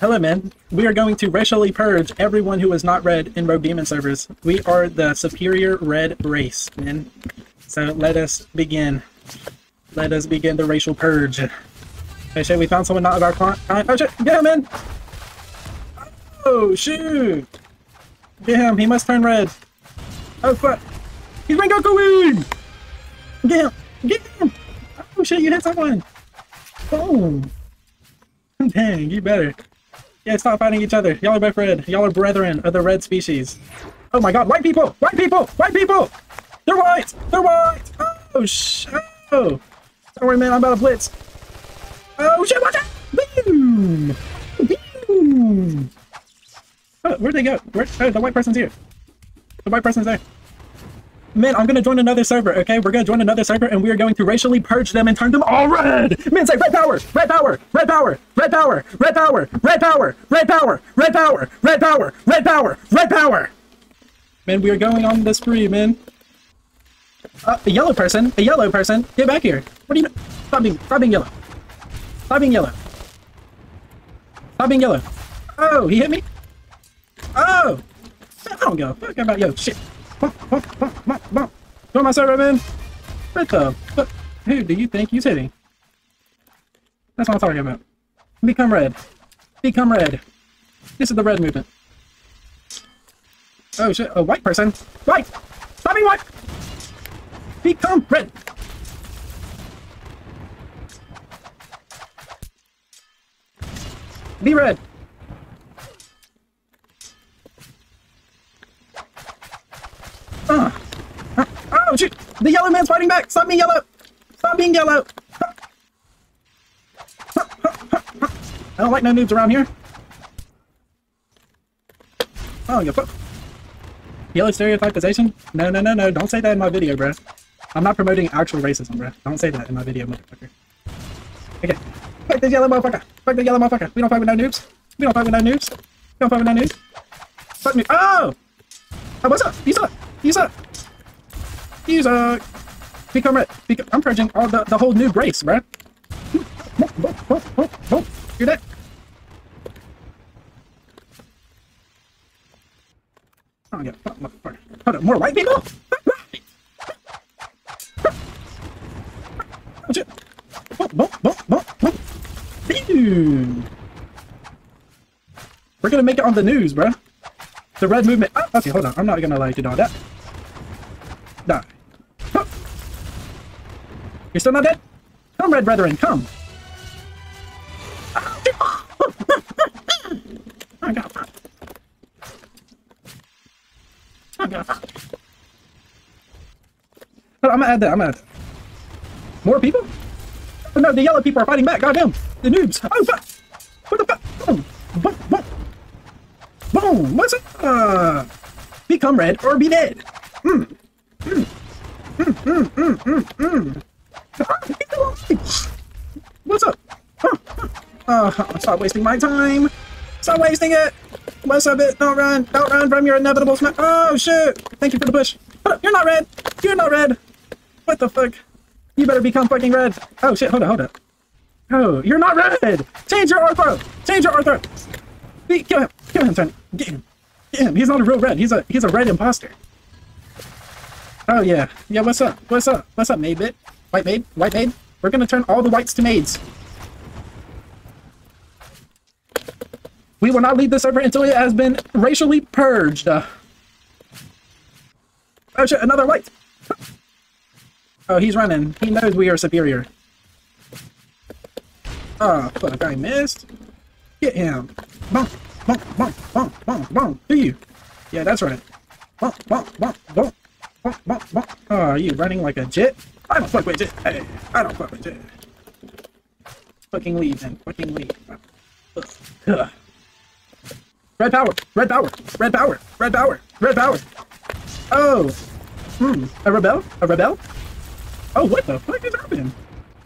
Hello, men. We are going to racially purge everyone who is not red in Rogue Demon servers. We are the superior red race, men. So let us begin. Let us begin the racial purge. Okay, shit, we found someone not of our client. Uh, oh, shit, get him in! Oh, shoot! Get him, he must turn red. Oh, fuck. He's Rengoku in! Get him! Get him! Oh, shit, you hit someone! Boom! Dang, you better. Yeah, stop fighting each other. Y'all are both red. Y'all are brethren of the red species. Oh my god, white people! White people! White people! They're white! They're white! Oh, sh- Oh! Don't worry, man, I'm about to blitz. Oh, shit, watch out! Boom! Boom! Oh, where'd they go? Where? Oh, the white person's here. The white person's there. Man, I'm gonna join another server, okay? We're gonna join another server and we are going to racially purge them and turn them all red! Man, say red power! Red power! Red power! Red power! Red power! Red power! Red power! Red power! Red power! Red power! Red power! Man, we are going on the spree, man. Uh, a yellow person! A yellow person! Get back here! What do you Stop being, stop being yellow. Stop being yellow. Stop being yellow. Oh, he hit me? Oh! I don't go. Fuck about yo. Shit. Bump. My server, man. What the? Who do you think he's hitting? That's what I'm talking about. Become red. Become red. This is the red movement. Oh shit, a white person. White! Stop being white! Become red! Be red! Uh, uh, oh shoot! The yellow man's fighting back! Stop being yellow! Stop being yellow! I don't like no noobs around here. Oh, you fuck. Yellow stereotypization? No, no, no, no. Don't say that in my video, bro. I'm not promoting actual racism, bro. Don't say that in my video, motherfucker. Okay. Fuck this yellow motherfucker. Fuck the yellow motherfucker. We don't fight with no noobs. We don't fight with no noobs. We don't fight with no noobs. Fuck me. Oh! Oh, what's up? You suck. You suck. You uh, suck. Become. Become, I'm purging all the, the whole noob race, bro. You're dead. Oh, yeah. Fuck, motherfucker. Hold up. More white people? Dude. We're gonna make it on the news, bruh. The red movement. Oh, okay, hold on. I'm not gonna to do all that. Die. You're still not dead? Come, red brethren, come. I got fuck. I got fuck. Hold on, I'm gonna add that. I'm gonna add that. More people? Oh no, the yellow people are fighting back. Goddamn. The noobs. Oh, fuck. What the fuck? Boom. Boom. Boom. Boom. What's it? Uh, become red or be dead. Hmm. Hmm. Hmm. Hmm. Hmm. Hmm. What's up? Huh. Uh, stop wasting my time. Stop wasting it. What's up, it? Don't run. Don't run from your inevitable smack. Oh, shit. Thank you for the push. You're not red. You're not red. What the fuck? You better become fucking red. Oh shit, hold up, hold up. Oh, you're not red! Change your ortho! Change your! Be, kill him! Kill him! Get him! Get him! He's not a real red, he's a he's a red imposter. Oh yeah. Yeah, what's up? What's up? What's up, maid bit? White maid? White maid? We're gonna turn all the whites to maids. We will not leave the server until it has been racially purged. Uh, oh shit, another white! Oh, he's running. He knows we are superior. Oh, fuck, I missed. Get him. Bump, bump, bump, bump, bump, bump. Do you? Yeah, that's right. Bump, bump, bump, bump, bump, bump, bump. Oh, are you running like a jet? I don't fuck with it. Hey, I don't fuck with it. Fucking leave, then. Fucking leave. Ugh. Red power! Red power! Red power! Red power! Red power! Oh! Hmm. A rebel? A rebel? Oh, what the fuck is happening?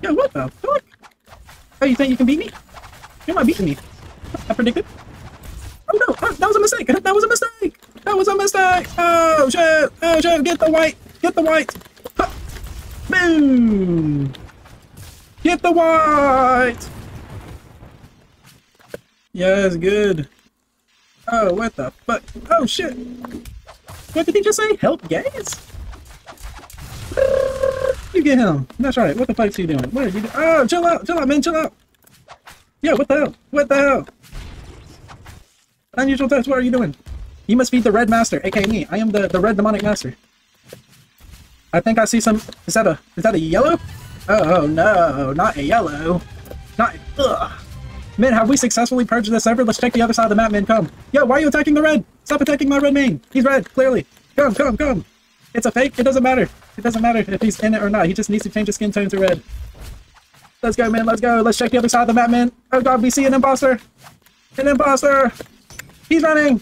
Yo, what the fuck? Oh, you think you can beat me? You're not beating me. I predicted. Oh no, oh, that was a mistake. That was a mistake. That was a mistake. Oh shit. Oh shit. Get the white. Get the white. Boom. Get the white. Yes, good. Oh, what the fuck? Oh, shit. What did he just say? Help gays? You get him. That's right. What the fuck's he doing? What are you doing? Oh, ah, chill out. Chill out, man. Chill out. Yeah, what the hell? What the hell? Unusual touch. What are you doing? You must be the Red Master, aka me. I am the, the Red Demonic Master. I think I see some... Is that a... Is that a yellow? Oh, oh no. Not a yellow. Not... Ugh. Men, have we successfully purged this ever? Let's check the other side of the map, men. Come. Yo, why are you attacking the red? Stop attacking my red main. He's red, clearly. Come, come, come. It's a fake. It doesn't matter. It doesn't matter if he's in it or not. He just needs to change his skin tone to red. Let's go, man. Let's go. Let's check the other side of the map, man. Oh, God. We see an imposter. An imposter. He's running.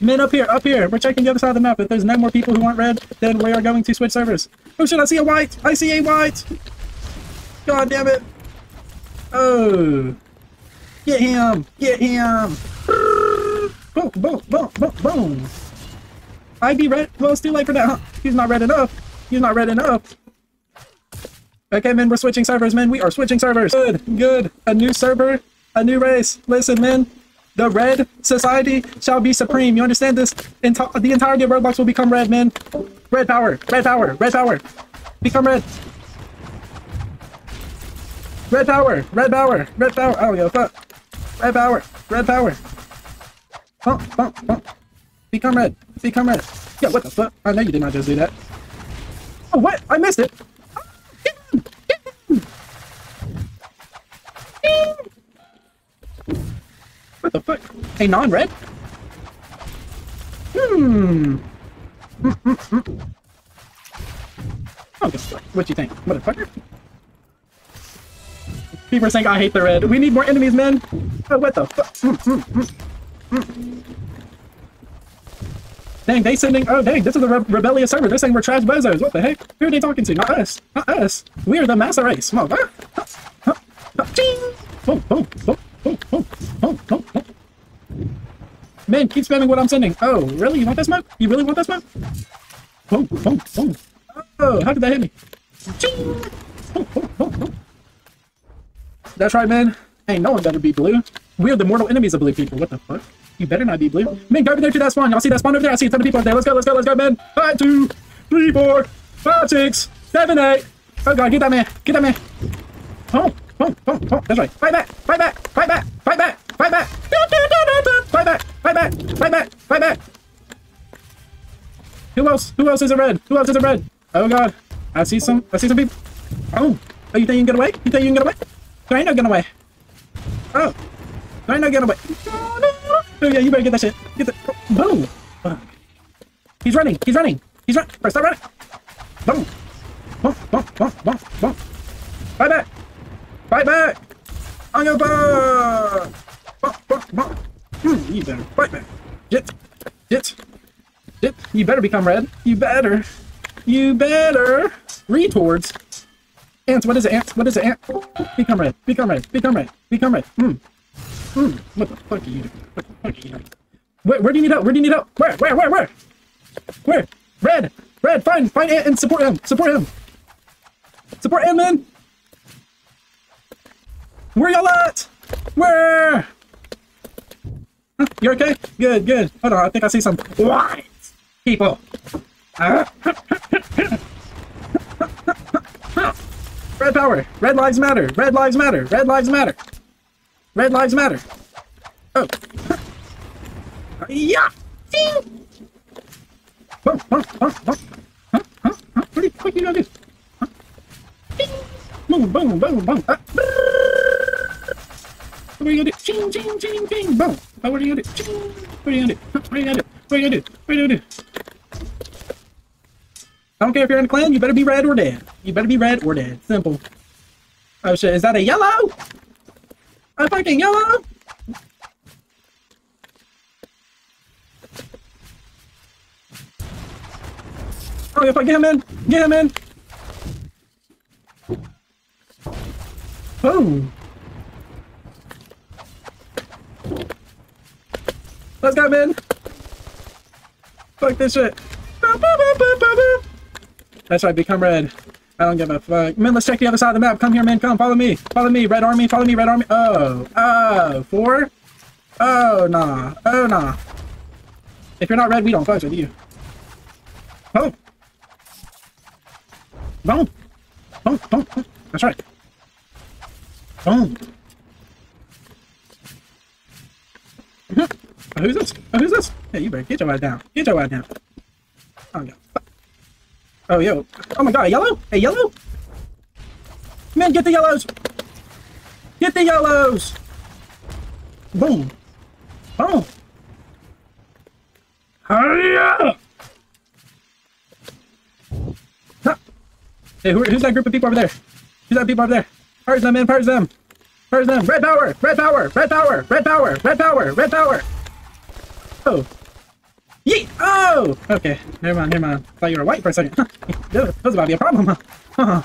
Men, up here. Up here. We're checking the other side of the map. If there's no more people who aren't red, then we are going to switch servers. Oh, shit. I see a white. I see a white. God damn it. Oh. Get him. Get him. Boom, boom, boom, boom, boom. I'd be red. Well, it's too late for that, huh? He's not red enough. He's not red enough. Okay, men, we're switching servers, men. We are switching servers. Good, good. A new server, a new race. Listen, men. The red society shall be supreme. You understand this? Enti the entirety of Roblox will become red, men. Red power, red power, red power. Become red. Red power, red power, red power. Oh, yo, fuck. Red power, red power. Bump, bump, bump. Become red. Become red. Yeah, what the fuck? I know you did not just do that. Oh, what? I missed it. What the fuck? A non-red? Hmm. Oh, what you think, motherfucker? People are saying I hate the red. We need more enemies, man. Oh, what the fuck? Dang, they sending. Oh, dang, this is a re rebellious server. They're saying we're trash bozos. What the heck? Who are they talking to? Not us. Not us. We are the master race. Come on. Boom, boom, boom, boom, boom, boom, boom. Man, keep spamming what I'm sending. Oh, really? You want that smoke? You really want that smoke? Boom, boom, boom. Oh, how did that hit me? Boom, boom, boom, boom. That's right, man. Ain't no one better be blue. We're the mortal enemies of blue people. What the fuck? You better not be blue. Man, go over there to that spawn. Y'all see that spawn over there? I see a ton of people over there. Let's go, let's go, let's go, man. Five, two, three, four, five, six, seven, eight. Oh god, get that man. Get that man. Oh, oh, oh, oh. That's right. Fight back, fight back, fight back, fight back, fight back. Fight back, fight back, fight back, fight back. Who else? Who else is a red? Who else is a red? Oh god. I see some, I see some people. Oh. Oh, you think you can get away? You think you can get away? There ain't no getting away. Oh. There ain't no getting away. Oh yeah, you better get that shit. Get the boom. He's running. He's running. He's running. Stop running. Boom. Boom. Boom. Boom. Boom. Boom. Fight back. Fight back. On your back. You better fight back. Get. Get. Get. You better become red. You better. You better. Retards. Ants. What is it? Ants. What is it? Ant. Become red. Become red. Become red. Become red. Hmm. Hmm. What the fuck are you doing? What the fuck are you doing? Where, where do you need help? Where do you need help? Where? Where? Where? Where? Where? Red! Red! Find! Find Ant and support him! Support him! Support him, man! Where y'all at? Where? Huh? You okay? Good, good. Hold on, I think I see some white people. Red power! Red lives matter! Red lives matter! Red lives matter! Red lives matter! Oh! Yeah! Boom, boom, boom. Huh? Huh? Huh? What the you gonna do? Huh? Boom, boom, boom, boom. Ah. What are you gonna do? Ching, ching, ching, ching, boom. Oh, what are you gonna do? What are you gonna do? What are you gonna do? What are you gonna do? What are you gonna do? I don't care if you're in a clan, you better be red or dead. You better be red or dead. Simple. Oh shit, is that a yellow? A fucking yellow? Oh, if I get him in, get him in. Boom. Let's go, man. Fuck this shit. That's right, become red. I don't give a fuck. Man, let's check the other side of the map. Come here, man. Come, follow me. Follow me. Red army. Follow me. Red army. Oh. Oh. Oh, nah. Oh, nah. If you're not red, we don't fuck with you. Oh. Boom. Boom. Boom. boom. That's right. Boom. Mhm. Oh, who's this? Oh, who's this? Hey, you better get your ass down. Get your ass down. Oh, yeah. Oh, yo. Oh my god, yellow? A yellow? Man, get the yellows! Get the yellows! Boom. Boom. Hurry up! Hey, who, who's that group of people over there? Who's that people over there? Purge them, man, purge them! Purge them! Red power! Red power! Red power! Red power! Red power! Red power! Oh. Yeet! Oh! Okay, never mind, never mind. I Thought you were white for a second. that was about to be a problem, huh?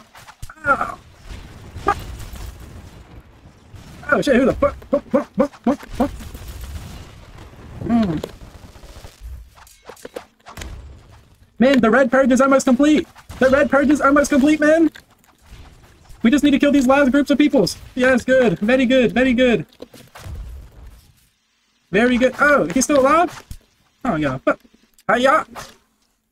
Oh. Oh shit, who the fuck? Hmm. Man, the red purge is almost complete! The red purge is almost complete, man! We just need to kill these last groups of peoples. Yes, good. Very good, very good. Very good. Oh, he's still alive? Oh, yeah. But, hiya!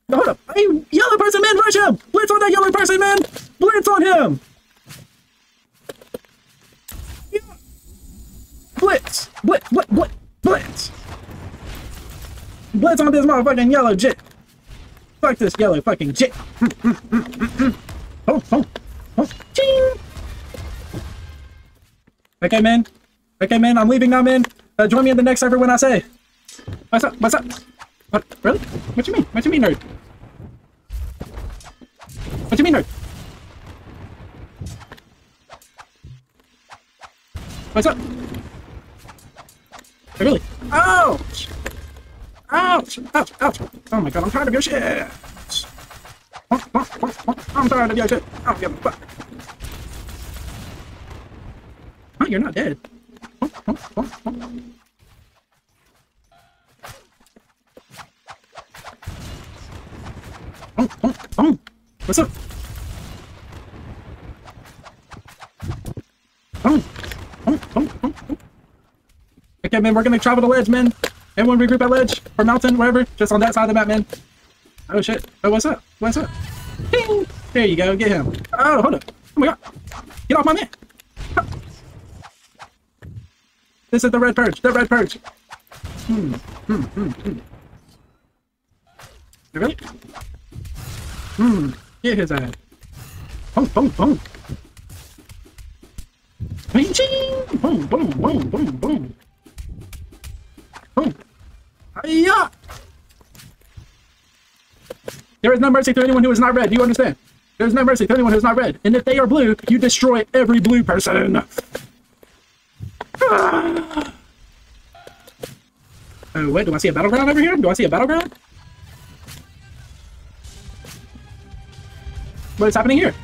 No, oh, hold up. Hey, yellow person, man, rush him! Blitz on that yellow person, man! Blitz on him! Blitz! Blitz, blitz, blitz, blitz! Blitz on this motherfucking yellow jit! Fuck this yellow fucking jit! oh, oh, oh, ching! Okay, man. Okay, man, I'm leaving now, man. Uh, join me in the next server when I say. What's up? What's up? What? Really? What you mean? What you mean, nerd? What you mean, nerd? What's up? Oh, really? Ouch! Ouch! Ouch! Ouch! Oh my god, I'm tired of your shit! I'm tired of your shit! I don't give a fuck! You're not dead. Oh, oh, oh! What's up? Oh, oh, oh, oh. Okay, man, we're gonna travel the ledge, man. Everyone regroup at ledge or mountain, wherever. Just on that side of the map, man. Oh shit. Oh, what's up? What's up? Ding! There you go. Get him. Oh, hold up. Oh my god. Get off my man. This is the red purge. The red purge. Hmm. Hmm. Hmm. Really? Hmm. Get his ass. Boom. Boom. Boom. Bing, ching! Boom. Boom. Boom. Boom. Boom. Boom. Hiya! There is no mercy to anyone who is not red. Do you understand? There is no mercy to anyone who is not red. And if they are blue, you destroy every blue person. Oh, wait, do I see a battleground over here? Do I see a battleground? What is happening here?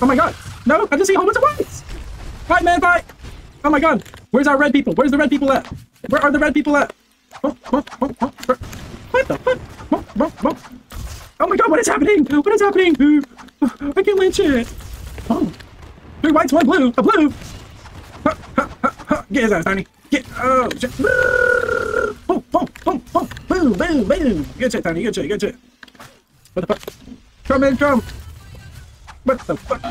Oh my god. No, I just see a whole bunch of whites. Fight, man, fight. Oh my god. Where's our red people? Where's the red people at? Where are the red people at? What the fuck? Oh, my god, what is happening? What is happening? I can't lynch it. Oh. Three whites, one blue. A blue. Get his ass, Tony. Get. Oh, shit. Boom, boom, boom, boom. Boom, boom, boom. Good shit, Tony. Good shit, good shit. What the fuck? Drum in, drum. What the fuck?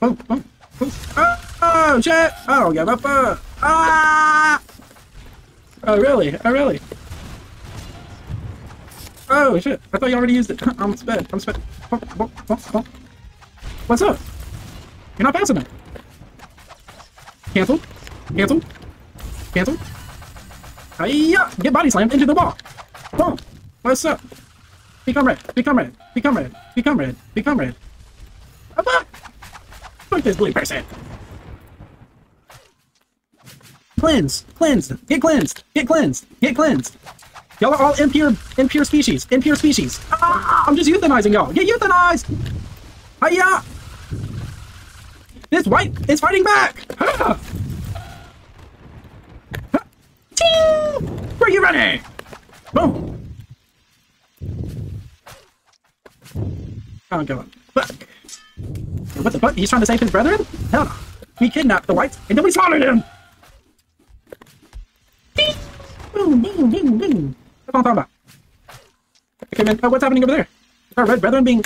Boom, boom, boom. Oh, shit. Oh, yeah, but fuck. Ah! Oh, really? Oh, really? Oh, shit. I thought you already used it. I'm sped. I'm sped. Oh, oh, oh, oh. What's up? You're not passing it. Cancel. Cancel. Cancel. Hiya! Get body slammed into the wall. Boom. What's up? Become red. Become red. Become red. Become red. Become red. The? Fuck this blue person. Cleanse. Cleansed. Get cleansed. Get cleansed. Get cleansed. Y'all are all impure, impure species. Impure species. Ah, I'm just euthanizing y'all. Get euthanized. Hiya! This white is fighting back. Where are you running? Boom. I'll go up. Fuck. What the fuck? He's trying to save his brethren? No. We kidnapped the whites and then we slaughtered him! Boom, boom, boom, boom. That's what I'm talking about. Okay, man. Oh, what's happening over there? Our red brethren being...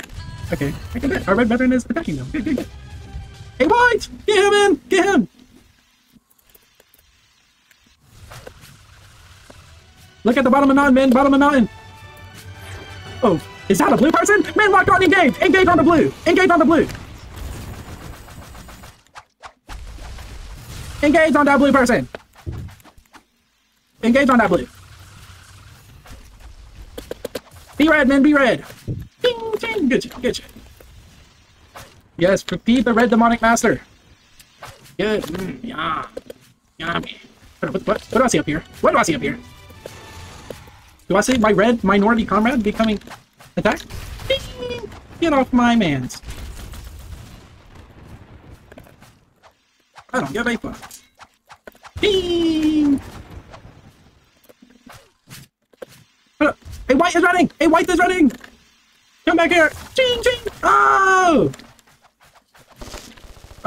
Okay. I can. Our red brethren is attacking them. Good, good, good. Hey, white! Get him in! Get him! Look at the bottom of the mountain, man. Bottom of the mountain. Oh, is that a blue person? Man, lock on, engage! Engage on the blue! Engage on the blue! Engage on that blue person! Engage on that blue. Be red, man, be red! Ding, ding, good good. Yes, feed the red demonic master. Good, mm, yeah. Yummy. What, what, what do I see up here? What do I see up here? Do I see my red minority comrade becoming attacked? Get off my mans. I don't give a fuck. Ding! Hey, white is running! Hey, white is running! Come back here! Ching, ching! Oh!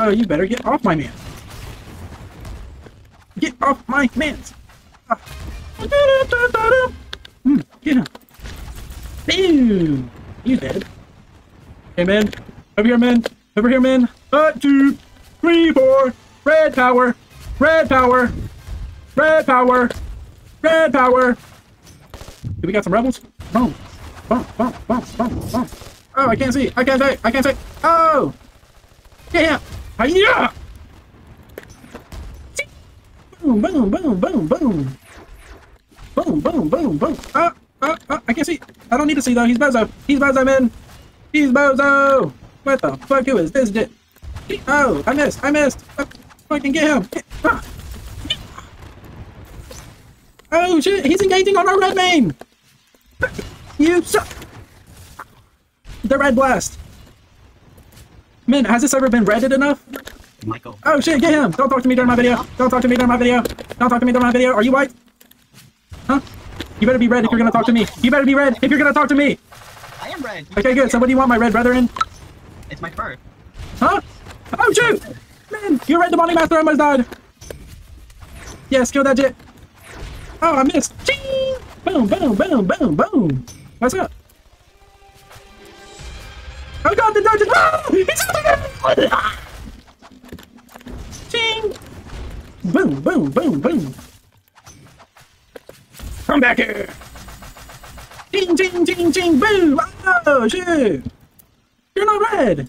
Oh, you better get off my man. Get off my mans! Ah. Hmm, get him. Boom! You dead. Hey, man. Over here, man. Over here, man. One, two, three, four. Red power. Red power. Red power. Red power. Do we got some rebels? Boom. Boom, boom, boom, boom, boom. Oh, I can't see. I can't see. I can't see. Oh! Yeah! Hiya! Boom, boom, boom, boom, boom. Boom, boom, boom, boom. Ah, ah, ah, I can't see. I don't need to see though. He's Bozo. He's Bozo, man. He's Bozo. What the fuck? Who is this shit? Oh, I missed. I missed. Uh, fucking get him. Ah. Oh shit, he's engaging on our red main! You suck! The red blast! Man, has this ever been redded enough? Michael. Oh shit, get him! Don't talk to me during my video! Don't talk to me during my video! Don't talk to me during my video! Are you white? Huh? You better be red if you're gonna talk to me! You better be red if you're gonna talk to me! I am red. Okay, good. So what do you want, my red brethren? It's my fur. Huh? Oh shoot! Man, your red demonic master almost died! Yes, kill that jit! Oh, I missed! Ching! Boom, boom, boom, boom, boom! What's up? Oh god, the dungeon! Ah! It's ah! Ching! Boom, boom, boom, boom! Come back here! Ching, ching, ching, ching, boom! Oh, shoot! You're not red!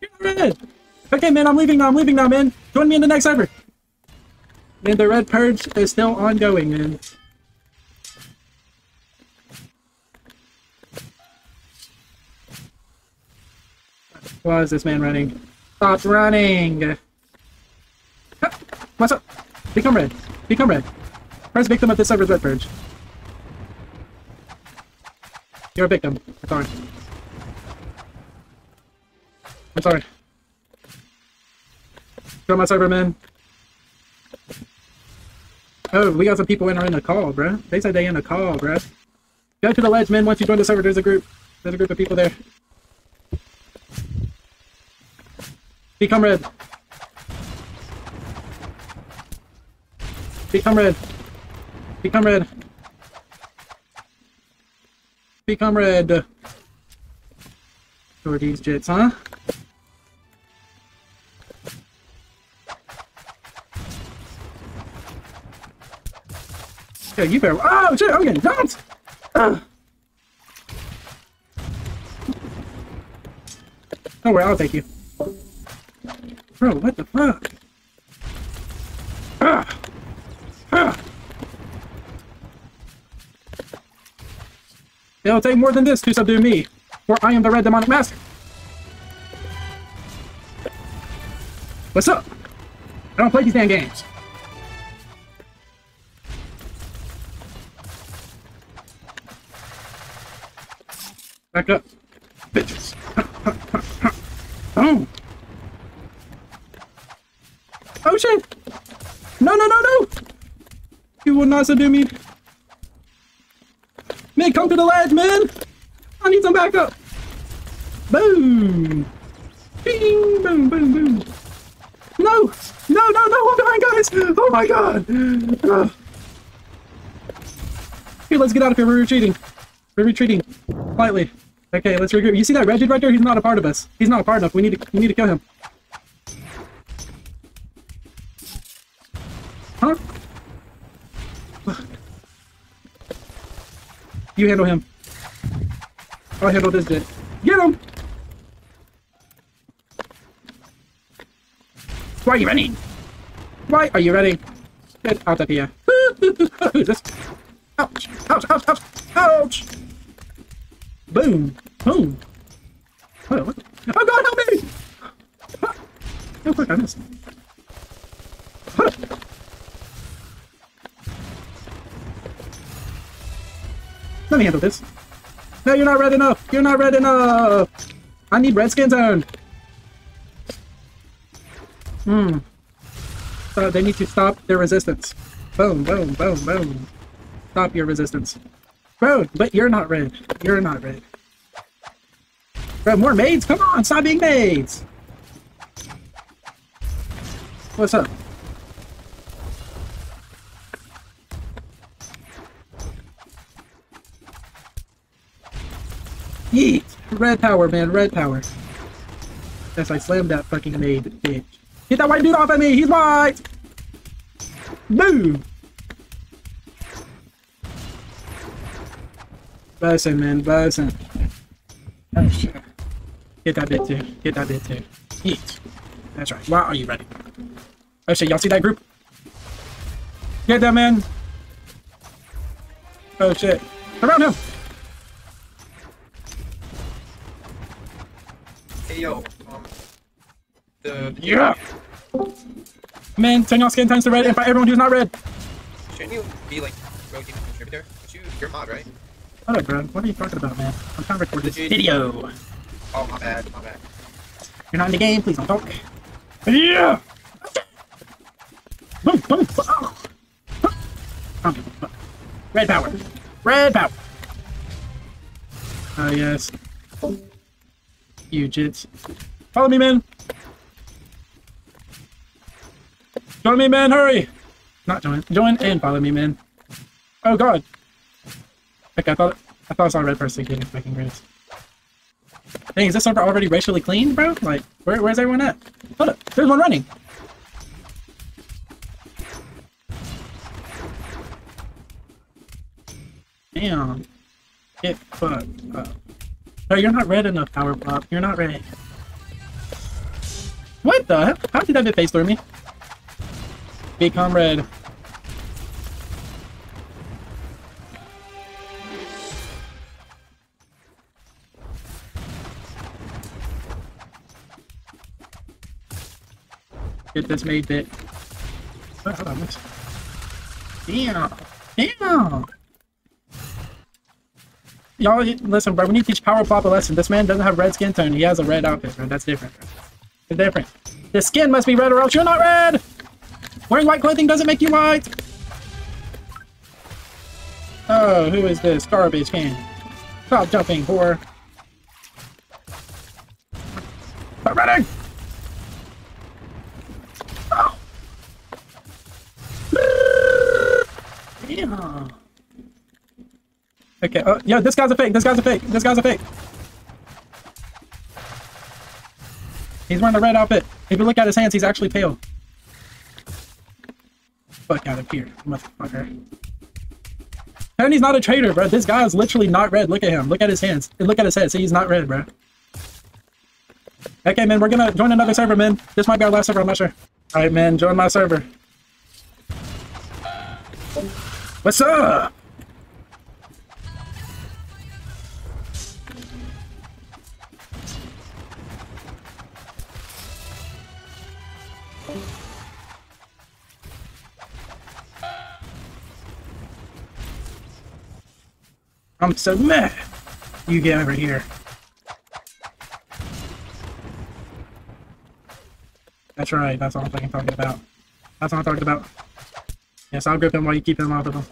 You're not red! Okay, man, I'm leaving now, I'm leaving now, man! Join me in the next server! Man, the red purge is still ongoing, man. Why is this man running? Stop running! What's up? Become red. Become red. First victim of this server's red purge. You're a victim. I'm sorry. I'm sorry. Kill my server, man. Oh, we got some people in in a call, bruh. They said they in a call, bruh. Go to the ledge, man. Once you join the server, there's a group. There's a group of people there. Become red. Become red. Become red. Become red. Or these jits, huh? Yeah, you better. Oh shit! I'm getting dumped. Don't worry, I'll take you. Bro, what the fuck? Ah. Ah. It'll take more than this to subdue me, for I am the Red Demonic Master. What's up? I don't play these damn games. Back up. Bitches. oh. Oh shit! No, no, no, no! You will not subdue me. Man, come to the ledge, man! I need some backup. Boom! Bing! Boom, boom, boom. No! No, no, no! I'm dying, guys! Oh my god! Ugh. Here, let's get out of here. We're retreating. We're retreating. Quietly. Okay, let's regroup. You see that dude right there? He's not a part of us. He's not a part of us. We need to we need to kill him. You handle him. I'll handle this dude. Get him! Why are you running? Why are you ready? Get out of here. This? Ouch! Ouch! Ouch! Ouch! Ouch! Boom! Boom! Oh, what? oh God, help me! Oh, fuck, I missed. Handle this. No, you're not red enough! You're not red enough! I need red skin tone! Hmm. So they need to stop their resistance. Boom, boom, boom, boom. Stop your resistance. Bro, but you're not red. You're not red. Bro, more maids? Come on, stop being maids! What's up? Yeet! Red power, man, red power. Yes, I slammed that fucking maid, bitch. Get that white dude off of me! He's white! Boom! Buzzing, man, buzzing. Oh, shit. Get that bit too. Get that bit too. Eat. That's right. Why are you ready? Oh shit, y'all see that group? Get that man! Oh shit. Around him! Yo, um, the Yeah! Man, turn your skin tones to red and fight everyone who's not red! shouldn't you be like game contributor? But you, you're mod, right? Up, bro. What are you talking about, man? I'm trying to record this video. Oh my bad, my bad. You're not in the game, please don't talk. Yeah! Boom, boom, oh. Red power. Red power. Oh, yes. You jits. Follow me, man. Join me, man, hurry. Not join. Join and follow me, man. Oh, God. Okay, I thought, I thought I saw red person getting fucking raised. Dang, is this server already racially clean, bro? Like, where, where's everyone at? Hold up, there's one running. Damn. Get fucked up. No, you're not red enough, Power Pop. You're not red. What the? How did that bit face through me? Become red. Get this made bit. Oh, hold on, what's... Damn! Damn! Y'all, listen, bro, we need to teach Power Pop a lesson. This man doesn't have red skin tone. He has a red outfit, bro. That's different. It's different. The skin must be red or else you're not red! Wearing white clothing doesn't make you white! Oh, who is this? Garbage can. Stop jumping, whore. Stop running! Oh. Yeah. Okay, oh, yo, this guy's a fake, this guy's a fake, this guy's a fake. He's wearing the red outfit. If you look at his hands, he's actually pale. Fuck out of here, motherfucker. Tony's not a traitor, bro. This guy is literally not red. Look at him. Look at his hands. And look at his head. See, he's not red, bro. Okay, man, we're gonna join another server, man. This might be our last server, I'm not sure. Alright, man, join my server. What's up? I'm so mad. You get over here. That's right. That's all I'm fucking talking about. That's what I'm talking about. Yes, I'll grip him while you keep him off of him.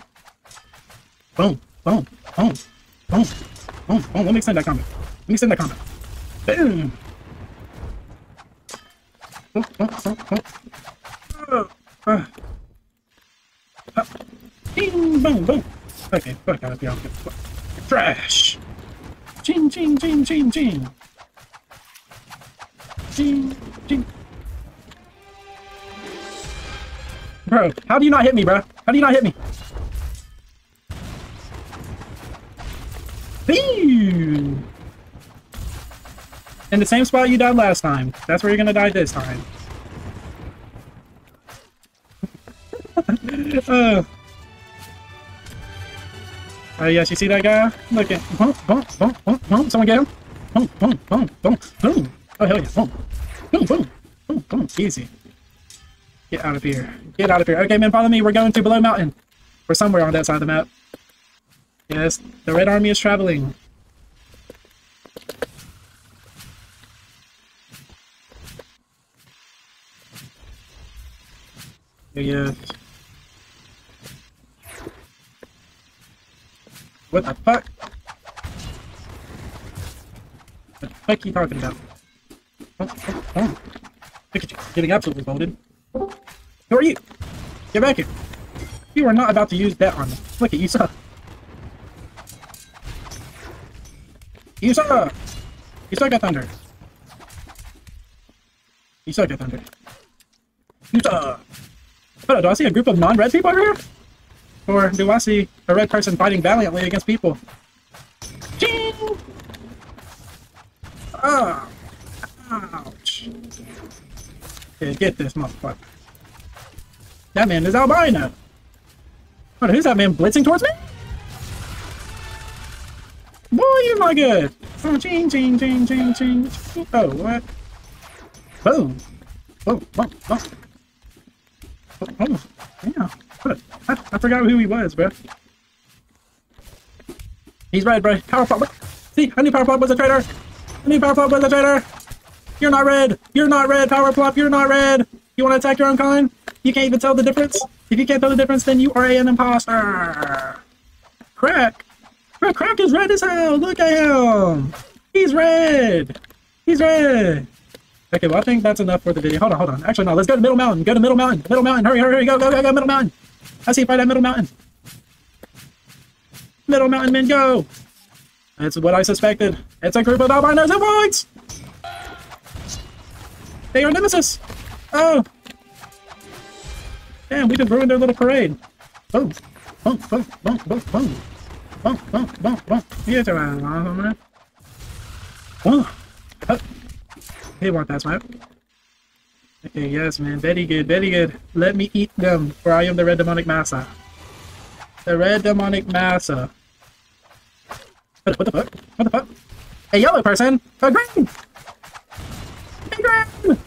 Boom, boom, boom, boom, boom, boom. Let me extend that comment. Let me extend that comment. Boom. Oh, oh, oh. Oh, ah. Ah. Boom, boom. Okay, fuck. Trash. Ching, ching, ching, ching, ching. Ching, ching. Bro, how do you not hit me, bro? How do you not hit me? Boo! In the same spot you died last time. That's where you're gonna die this time. uh. Uh, oh yes, you see that guy? Look at boom, boom, boom, boom, boom. Someone get him. Boom, boom, boom, boom, boom. Oh hell yeah, boom, boom, boom, boom, boom. Easy. Get out of here. Get out of here. Okay, man, follow me. We're going to Below Mountain. We're somewhere on that side of the map. Yes, the Red Army is traveling. Yes. What the fuck? What the fuck are you talking about? Oh, oh, oh. Look at you, getting absolutely bolted. Who are you? Get back here. You are not about to use that on me. Look at you, suck. You suck! You suck at thunder. You suck at thunder. You suck! What, do I see a group of non-red people over here? Or do I see a red person fighting valiantly against people? Ching! Ah! Ouch! Okay, get this motherfucker. That man is albino! What, who's that man blitzing towards me? Boy, you're not good! Oh, ching, ching, ching, ching, ching. Oh, what? Boom! Boom, boom, boom. Oh, oh, yeah. I, forgot who he was, bro. He's red, bro. Power Pop. See, I knew Power was a traitor. I knew Power was a traitor. You're not red. You're not red, Power. You're not red. You want to attack your own kind? You can't even tell the difference? If you can't tell the difference, then you are an imposter. Crack. Bro, Crack is red as hell. Look at him. He's red. He's red. Okay, well, I think that's enough for the video. Hold on, hold on. Actually, no, let's go to Middle Mountain. Go to Middle Mountain. Middle Mountain. Hurry, hurry, hurry. Go, go, go, go, Middle Mountain. I see you fight at Middle Mountain. Middle Mountain men, go. That's what I suspected. It's a group of albinos and whites. They are Nemesis. Oh. Damn, we just ruined their little parade. Boom. Boom, boom, boom, boom, boom. Boom, boom, boom, boom. Yes, man. Oh. Oh. They want that smoke. Okay, yes, man. Very good, very good. Let me eat them, for I am the red demonic massa. The red demonic massa. What, the fuck? What the fuck? A yellow person! A green! A green!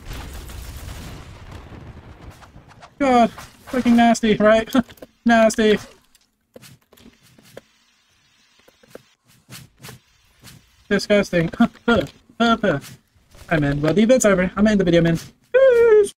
God, fucking nasty, right? nasty. Disgusting. I'm in. Well, the event's over. I'm in the video, man.